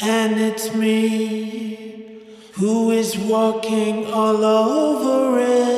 And it's me who is walking all over it.